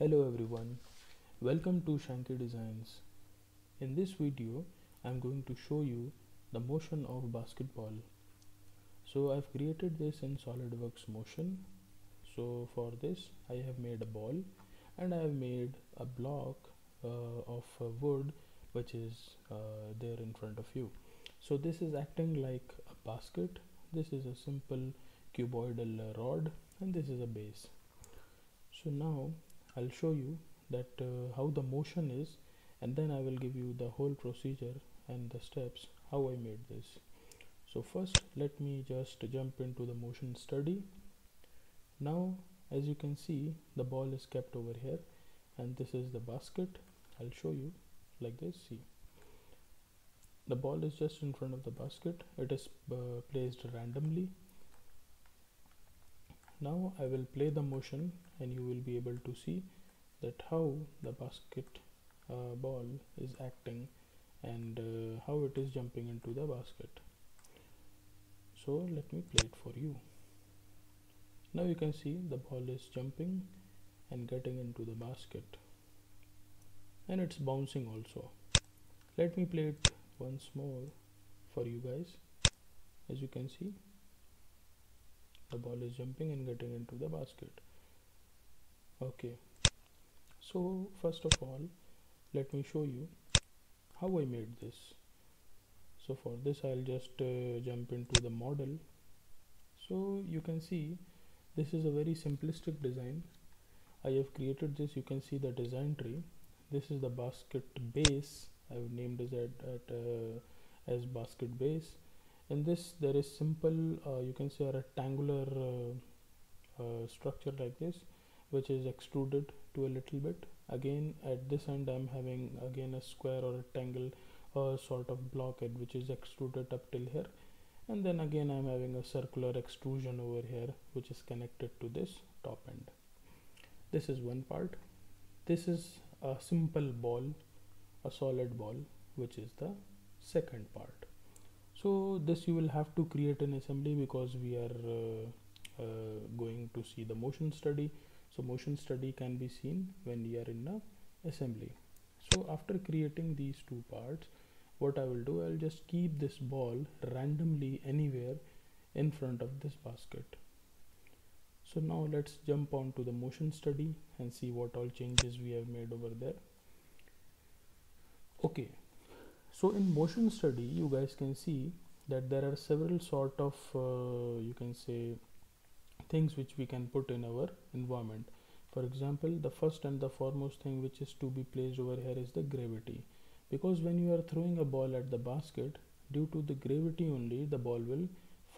Hello everyone, welcome to Shanky Designs. In this video, I'm going to show you the motion of basketball. So I've created this in SolidWorks Motion. So for this, I have made a ball and I have made a block uh, of uh, wood which is uh, there in front of you. So this is acting like a basket. This is a simple cuboidal rod and this is a base. So now I'll show you that uh, how the motion is and then I will give you the whole procedure and the steps how I made this. So first let me just jump into the motion study. Now as you can see the ball is kept over here and this is the basket. I'll show you like this see. The ball is just in front of the basket. It is uh, placed randomly now I will play the motion and you will be able to see that how the basket uh, ball is acting and uh, how it is jumping into the basket. So let me play it for you. Now you can see the ball is jumping and getting into the basket and it's bouncing also. Let me play it once more for you guys. As you can see the ball is jumping and getting into the basket. Okay. So first of all let me show you how I made this. So for this I'll just uh, jump into the model. So you can see this is a very simplistic design. I have created this. You can see the design tree. This is the basket base. I've named it at, at uh, as basket base in this there is simple uh, you can say a rectangular uh, uh, structure like this which is extruded to a little bit. Again at this end I'm having again a square or rectangle uh, sort of blockhead which is extruded up till here. And then again I'm having a circular extrusion over here which is connected to this top end. This is one part. This is a simple ball a solid ball which is the second part so this you will have to create an assembly because we are uh, uh, going to see the motion study. So motion study can be seen when we are in a assembly. So after creating these two parts what I will do I'll just keep this ball randomly anywhere in front of this basket. So now let's jump on to the motion study and see what all changes we have made over there. Okay so in motion study you guys can see that there are several sort of uh, you can say things which we can put in our environment. For example the first and the foremost thing which is to be placed over here is the gravity. Because when you are throwing a ball at the basket due to the gravity only the ball will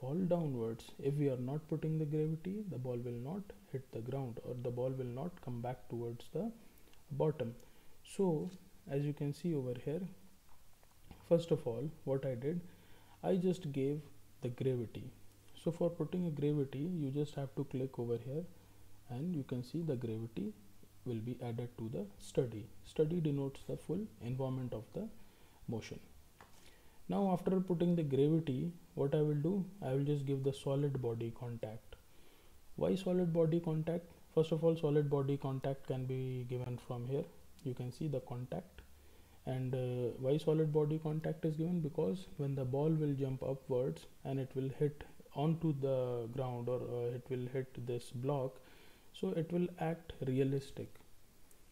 fall downwards. If we are not putting the gravity the ball will not hit the ground or the ball will not come back towards the bottom. So as you can see over here first of all what I did I just gave the gravity. So for putting a gravity you just have to click over here and you can see the gravity will be added to the study. Study denotes the full environment of the motion. Now after putting the gravity what I will do? I will just give the solid body contact. Why solid body contact? First of all solid body contact can be given from here. You can see the contact and uh, why solid body contact is given? Because when the ball will jump upwards and it will hit onto the ground or uh, it will hit this block so it will act realistic.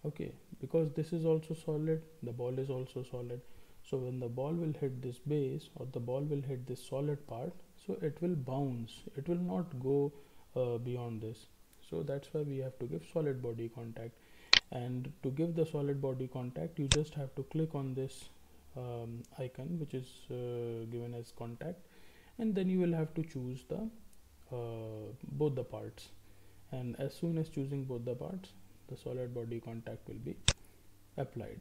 Okay because this is also solid the ball is also solid. So when the ball will hit this base or the ball will hit this solid part so it will bounce. It will not go uh, beyond this. So that's why we have to give solid body contact and to give the solid body contact you just have to click on this um, icon which is uh, given as contact. And then you will have to choose the uh, both the parts. And as soon as choosing both the parts the solid body contact will be applied.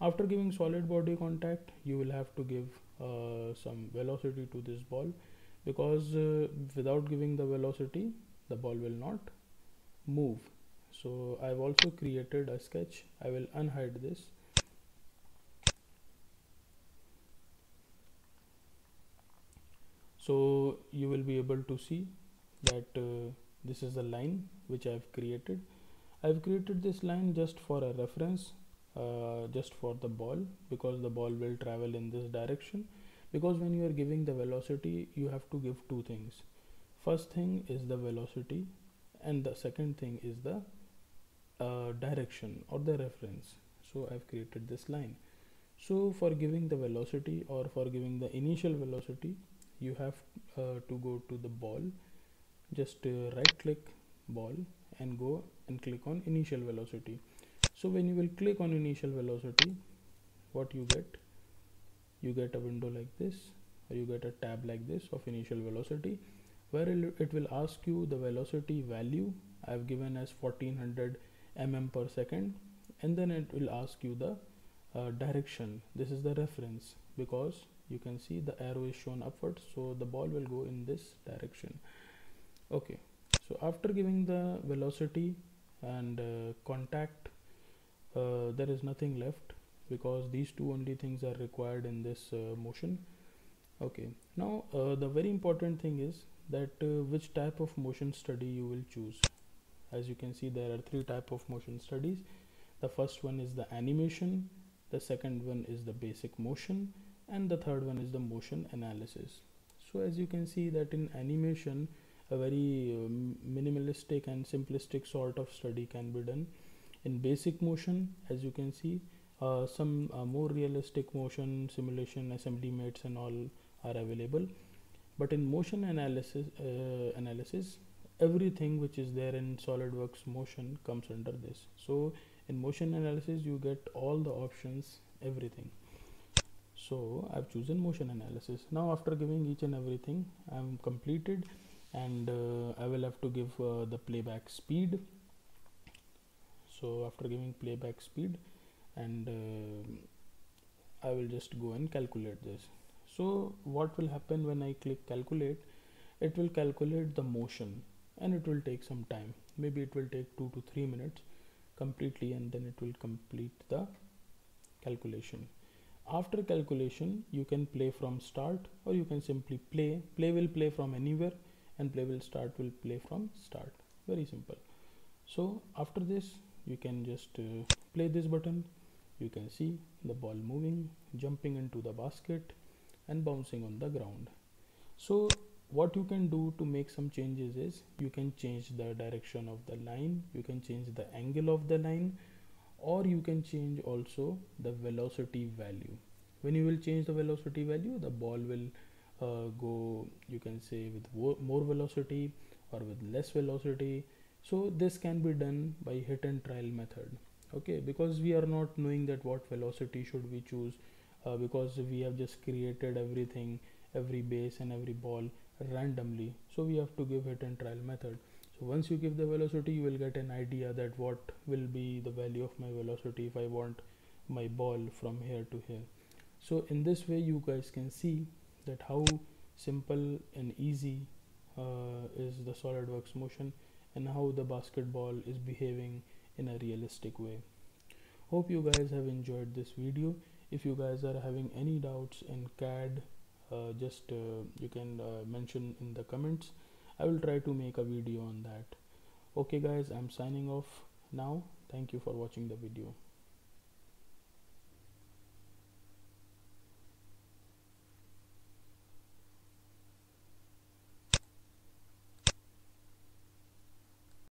After giving solid body contact you will have to give uh, some velocity to this ball. Because uh, without giving the velocity the ball will not move so I've also created a sketch. I will unhide this. So you will be able to see that uh, this is the line which I have created. I've created this line just for a reference uh, just for the ball because the ball will travel in this direction. Because when you are giving the velocity you have to give two things. First thing is the velocity and the second thing is the uh, direction or the reference. So I've created this line. So for giving the velocity or for giving the initial velocity you have uh, to go to the ball. Just uh, right click ball and go and click on initial velocity. So when you will click on initial velocity what you get? You get a window like this or you get a tab like this of initial velocity where it will ask you the velocity value I've given as 1400 mm per second and then it will ask you the uh, direction. This is the reference because you can see the arrow is shown upwards so the ball will go in this direction. Okay so after giving the velocity and uh, contact uh, there is nothing left because these two only things are required in this uh, motion. Okay now uh, the very important thing is that uh, which type of motion study you will choose as you can see there are three type of motion studies. The first one is the animation the second one is the basic motion and the third one is the motion analysis. So as you can see that in animation a very um, minimalistic and simplistic sort of study can be done. In basic motion as you can see uh, some uh, more realistic motion simulation assembly mates and all are available. But in motion analysis uh, analysis everything which is there in solidworks motion comes under this. So in motion analysis you get all the options everything. So I've chosen motion analysis. Now after giving each and everything I'm completed and uh, I will have to give uh, the playback speed. So after giving playback speed and uh, I will just go and calculate this. So what will happen when I click calculate? It will calculate the motion and it will take some time. Maybe it will take two to three minutes completely and then it will complete the calculation. After calculation you can play from start or you can simply play. Play will play from anywhere and play will start will play from start. Very simple. So after this you can just uh, play this button. You can see the ball moving jumping into the basket and bouncing on the ground. So what you can do to make some changes is you can change the direction of the line you can change the angle of the line or you can change also the velocity value. When you will change the velocity value the ball will uh, go you can say with more velocity or with less velocity. So this can be done by hit and trial method okay? Because we are not knowing that what velocity should we choose uh, because we have just created everything every base and every ball randomly. So we have to give hit and trial method. So once you give the velocity you will get an idea that what will be the value of my velocity if I want my ball from here to here. So in this way you guys can see that how simple and easy uh, is the SolidWorks motion and how the basketball is behaving in a realistic way. Hope you guys have enjoyed this video. If you guys are having any doubts in CAD just uh, you can uh, mention in the comments. I will try to make a video on that. Okay guys I'm signing off now. Thank you for watching the video